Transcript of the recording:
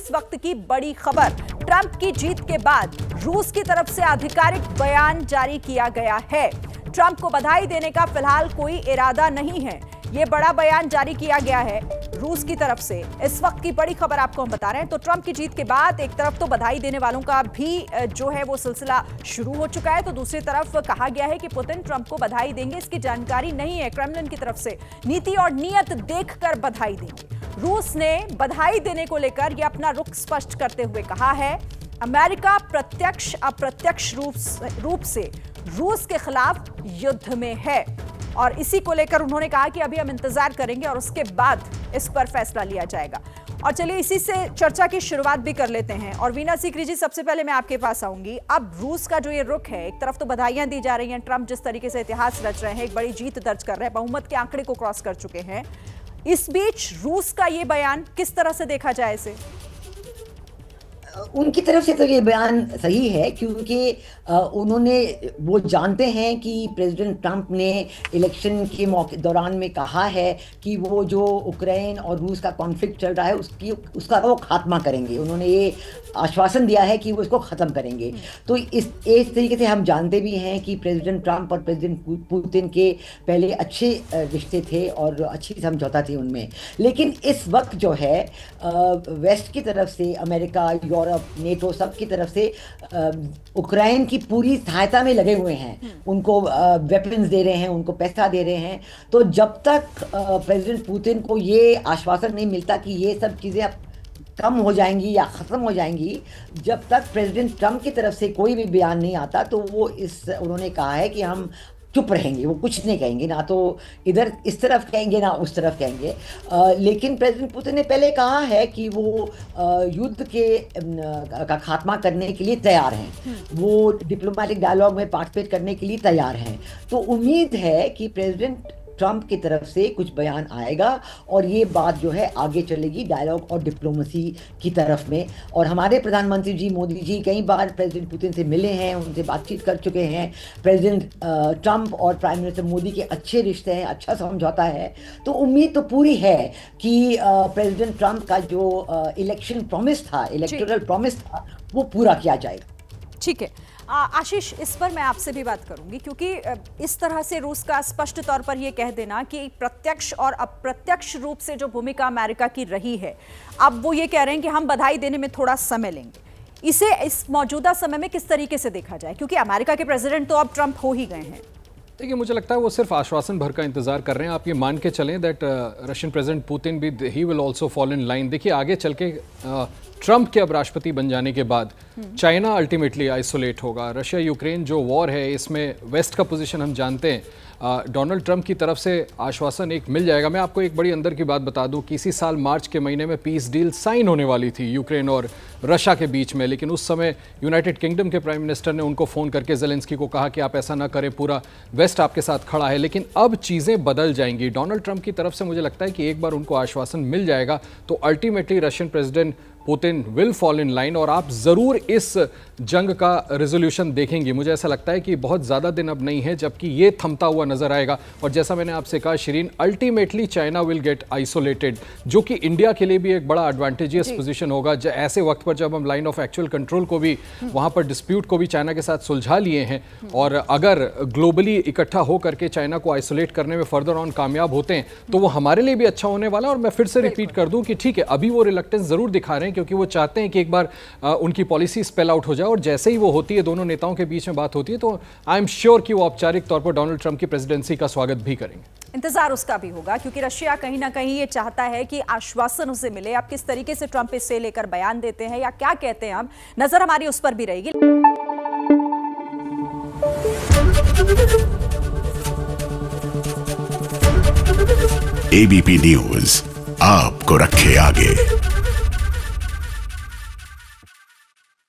इस वक्त की बड़ी खबर, ट्रंप की जीत के बाद रूस की तरफ़ से आधिकारिक बयान जारी किया गया है। ट्रंप को बधाई देने का फ़िलहाल कोई इरादा नहीं है। ये बड़ा बयान जारी किया गया है रूस की तरफ़ से। इस वक्त की बड़ी खबर आपको हम बता रहे हैं। तो ट्रंप की जीत के बाद एक तरफ़ तो बधाई देने वालों का भी जो है वो सिलसिला शुरू हो चुका है। तो दूसरी तरफ़ कहा गया है कि पुतिन ट्रंप को बधाई देंगे। इसकी जानकारी नहीं है क्रेमलिन की तरफ़ से। नीति और नियत देखकर बधाई देंगे। रूस ने बधाई देने को लेकर यह अपना रुख स्पष्ट करते हुए कहा है, अमेरिका प्रत्यक्ष अप्रत्यक्ष रूप रूप से रूस के खिलाफ युद्ध में है। और इसी को लेकर उन्होंने कहा कि अभी हम इंतज़ार करेंगे और उसके बाद इस पर फैसला लिया जाएगा। और चलिए इसी से चर्चा की शुरुआत भी कर लेते हैं। और वीना सीकरी जी, सबसे पहले मैं आपके पास आऊँगी। अब रूस का जो ये रुख है, एक तरफ़ तो बधाइयाँ दी जा रही हैं ट्रंप, जिस तरीके से इतिहास रच रहे हैं, एक बड़ी जीत दर्ज कर रहे हैं, बहुमत के आंकड़े को क्रॉस कर चुके हैं। इस बीच रूस का ये बयान किस तरह से देखा जाए इसे? उनकी तरफ़ से तो ये बयान सही है, क्योंकि उन्होंने, वो जानते हैं कि प्रेसिडेंट ट्रंप ने इलेक्शन के मौके, दौरान में कहा है कि वो जो उक्रेन और रूस का कॉन्फ्लिक्ट चल रहा है, उसकी, उसका वो खात्मा करेंगे। उन्होंने ये आश्वासन दिया है कि वो इसको ख़त्म करेंगे। तो इस इस तरीके से हम जानते भी हैं कि प्रेसिडेंट ट्रंप और प्रेसिडेंट पुतिन के पहले अच्छे रिश्ते थे और अच्छी समझौता थी उनमें। लेकिन इस वक्त जो है वेस्ट की तरफ़ से अमेरिका, यूरोप नेटो सब की तरफ़ से उक्राइन की पूरी सहायता में लगे हुए हैं हम्म। उनको वेपन्स दे रहे हैं उनको पैसा दे रहे हैं तो जब तक प्रेसिडेंट पुतिन को ये आश्वासन नहीं मिलता कि ये सब चीज़ें अब कम हो जाएँगी या ख़त्म हो जाएँगी जब तक प्रेसिडेंट ट्रंप की तरफ़ से कोई भी बयान नहीं आता तो वो इस उन्होंने कहा है कि हम चुप रहेंगे वो कुछ नहीं कहेंगे ना तो इधर इस तरफ़ कहेंगे ना उस तरफ़ कहेंगे। आ, लेकिन प्रेसिडेंट पुतिन ने पहले कहा है कि वो आ, युद्ध के न, का खात्मा करने के लिए तैयार हैं। हम्म। वो डिप्लोमेटिक डायलॉग में पार्टिसिपेट करने के लिए तैयार हैं। तो उम्मीद है कि प्रेसिडेंट ट्रंप की तरफ़ से कुछ बयान आएगा और ये बात जो है आगे चलेगी डायलॉग और डिप्लोमेसी की तरफ़ में। और हमारे प्रधानमंत्री जी मोदी जी कई बार प्रेसिडेंट पुतिन से मिले हैं उनसे बातचीत कर चुके हैं। प्रेसिडेंट ट्रंप और प्राइम मिनिस्टर मोदी के अच्छे रिश्ते हैं अच्छा समझौता है। तो उम्मीद तो पूरी है कि प्रेसिडेंट ट्रंप का जो इलेक्शन प्रॉमिस था इलेक्टोरल प्रॉमिस था वो पूरा किया जाएगा। ठीक है। आशीष, इस पर मैं आपसे भी बात करूँगी, क्योंकि इस तरह से रूस का स्पष्ट तौर पर यह कह देना कि प्रत्यक्ष और अप्रत्यक्ष रूप से जो भूमिका अमेरिका की रही है, अब वो ये कह रहे हैं कि हम बधाई देने में थोड़ा समय लेंगे। इसे इस मौजूदा समय में किस तरीके से देखा जाए? क्योंकि अमेरिका के प्रेसिडेंट तो अब ट्रंप हो ही गए हैं। देखिए, मुझे लगता है वो सिर्फ़ आश्वासन भर का इंतज़ार कर रहे हैं। आप ये मान के चलें दैट रशियन प्रेसिडेंट पुतिन भी he will also follow in line देखिए, आगे चल के ट्रंप के अब राष्ट्रपति बन जाने के बाद चाइना अल्टीमेटली आइसोलेट होगा। रशिया यूक्रेन जो वॉर है, इसमें वेस्ट का पोजीशन हम जानते हैं। डोनाल्ड ट्रंप की तरफ़ से आश्वासन एक मिल जाएगा। मैं आपको एक बड़ी अंदर की बात बता दूँ कि इसी साल मार्च के महीने में पीस डील साइन होने वाली थी यूक्रेन और रशिया के बीच में, लेकिन उस समय यूनाइटेड किंगडम के प्राइम मिनिस्टर ने उनको फ़ोन करके जेलेंस्की को कहा कि आप ऐसा ना करें, पूरा वेस्ट आपके साथ खड़ा है। लेकिन अब चीज़ें बदल जाएँगी। डोनाल्ड ट्रंप की तरफ़ से मुझे लगता है कि एक बार उनको आश्वासन मिल जाएगा तो ultimately Russian president Putin will fall in line और आप ज़रूर इस जंग का रेजोल्यूशन देखेंगे। मुझे ऐसा लगता है कि बहुत ज़्यादा दिन अब नहीं है जबकि ये थमता हुआ नज़र आएगा। और जैसा मैंने आपसे कहा Shareen ultimately China will get isolated जो कि इंडिया के लिए भी एक बड़ा एडवांटेजियस पोजीशन होगा। ऐसे वक्त पर जब हम लाइन ऑफ़ एक्चुअल कंट्रोल को भी वहाँ पर डिस्प्यूट को भी चाइना के साथ सुलझा लिए हैं और अगर ग्लोबली इकट्ठा हो करके चाइना को आइसोलेट करने में फर्दर ऑन कामयाब होते हैं तो वो हमारे लिए भी अच्छा होने वाला और मैं फिर से रिपीट कर दूँ कि ठीक है अभी वो रिलेक्टेंस ज़रूर दिखा रहे हैं। क्योंकि वो चाहते हैं कि एक बार उनकी पॉलिसी स्पेल आउट हो जाए और जैसे ही वो होती है दोनों नेताओं के बीच में बात होती है तो आई एम श्योर कि वो औपचारिक तौर पर डोनाल्ड ट्रंप की प्रेसिडेंसी का स्वागत भी करेंगे। इंतज़ार उसका भी होगा क्योंकि रशिया कहीं ना कहीं ये चाहता है कि आश्वासन उसे मिले। अब किस तरीके से ट्रंप इससे लेकर बयान देते हैं या क्या कहते हैं हम नज़र हमारी उस पर भी रहेगी। एबीपी न्यूज़ आपको रखे आगे।